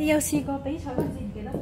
你有試過比賽嗰陣時唔記得？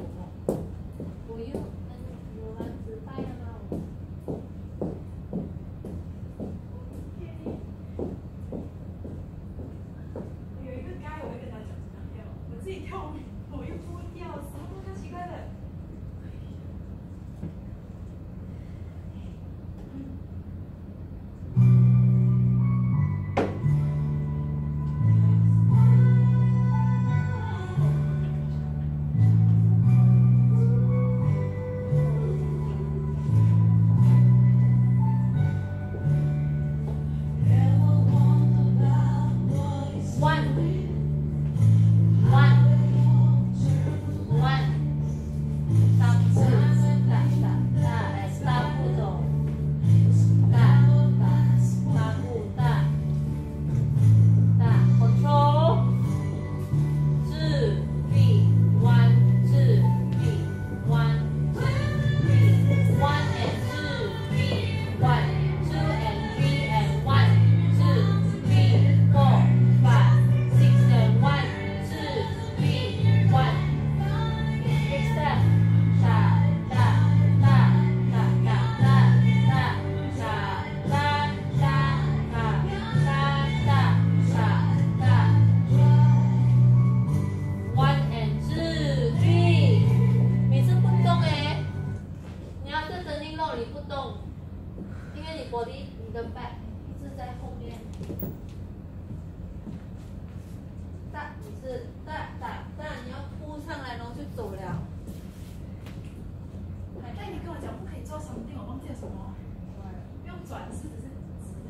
Body 你的 back 一直在后面。但，你是大大大，你要扑上来然后就走了。哎，你跟我讲不可以做 something，我忘记了什么，不用转是只是直的。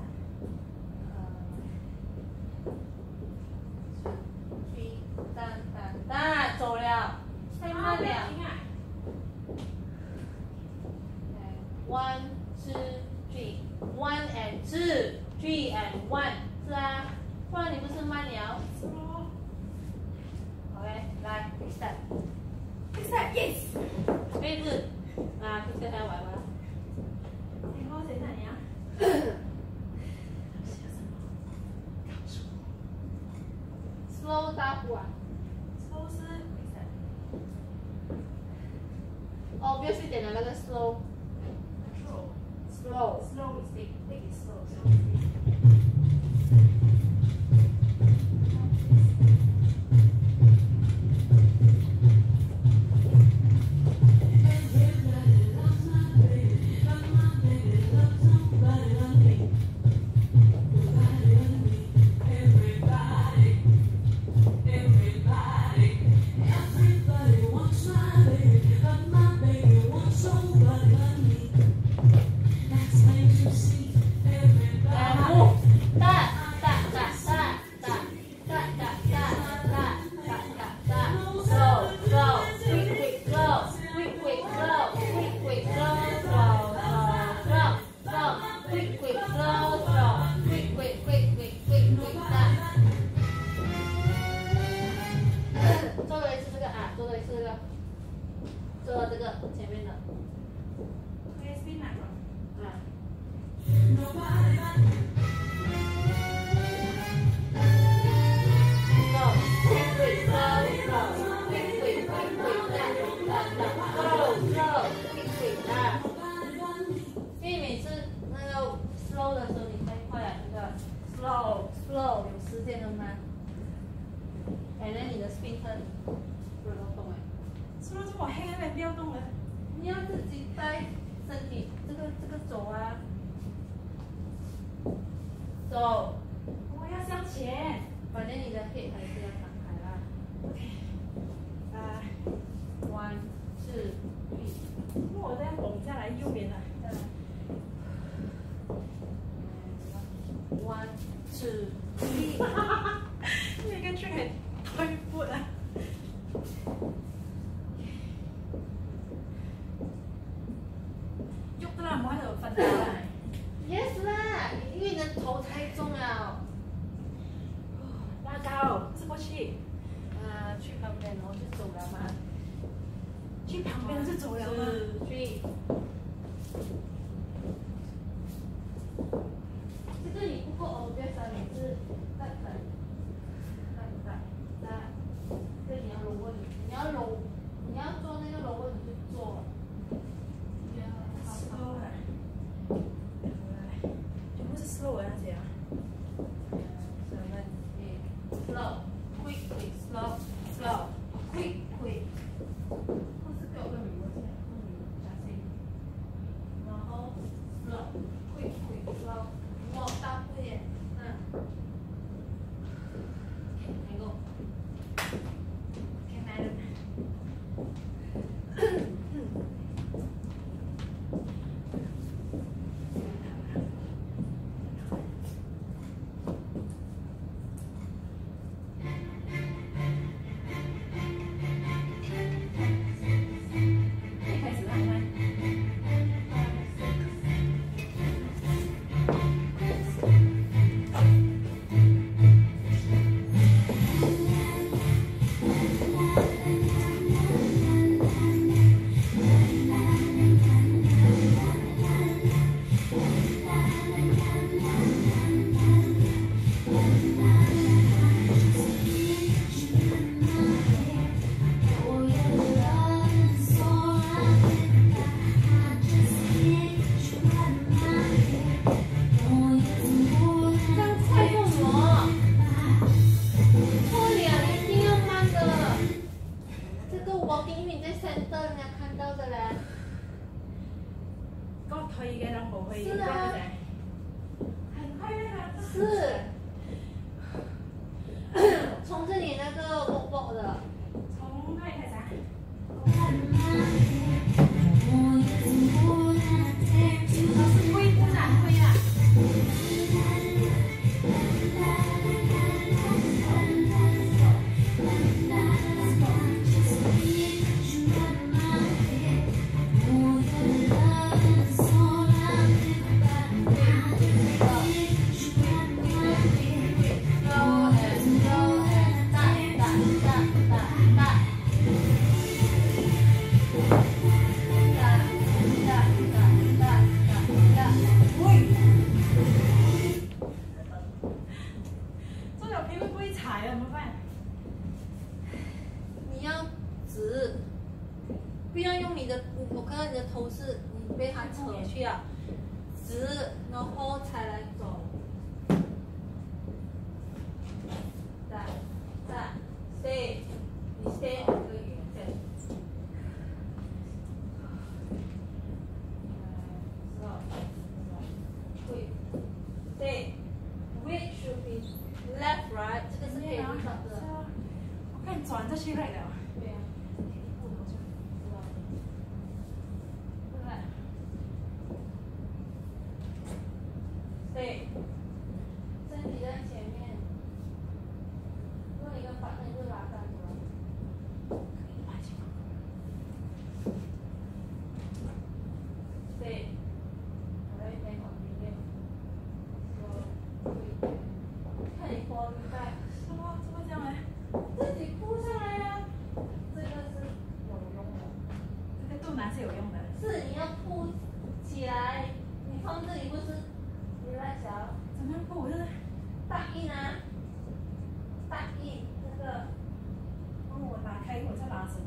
去，哒哒哒，走了，太慢了。One, two, three. One and two, three and one. 是啊，不然你不是慢了。？OK，来，next step。比赛 yes。哎，不是，啊，这个还要玩吗？你好，谁哪呀？Slow 大步啊。抽是比赛。哦，不要去点了那个 slow。slow, slow mistake. Take it slow. slow slow slow 有时间的吗？哎，那你的 spin turn 不能动哎，说这么黑那边不要动了。你要自己带身体这个这个走啊，走，我要向前。反正你的 head 还是要敞开啦。OK。来，One two three，因为我这样拱下来右边了，再来。One two three，那个 trick 很退步了。喐得啦，唔好喺度瞓覺啦。Yes 啦，因為你的頭太重了，拉高，直播去，啊，去旁边，然后去走了嘛，去旁边去走了嘛，去。在这里不过哦，不要上来，是再等，再等，再，这里要揉握，你你要揉，你要做那个揉握，你就做。Center 人家看到的嘞。ก็可以嘅，然後可以。是啊很快那个。是。从这里那个 walk walk 的。不要用你的，我看到你的头是你被他扯去啊，直，然后才来走。在在，stay，你 stay 可以，stay。会，stay。Which should be left, right？这个是可以不找的。我看你轉這去 right 了。对呀、對不對？对，身体在前面，用一个把那个拉杆出来。对，我在一边旁边。说，对，看你拖明白，什么？怎麼這樣呢？自己铺上来呀、这个是有用的。这个肚腩是有用的。是你要铺起来，你放这里不是，你来想。怎麼樣不？我就是。大印啊，大印这个，帮我拉開，我再拉手。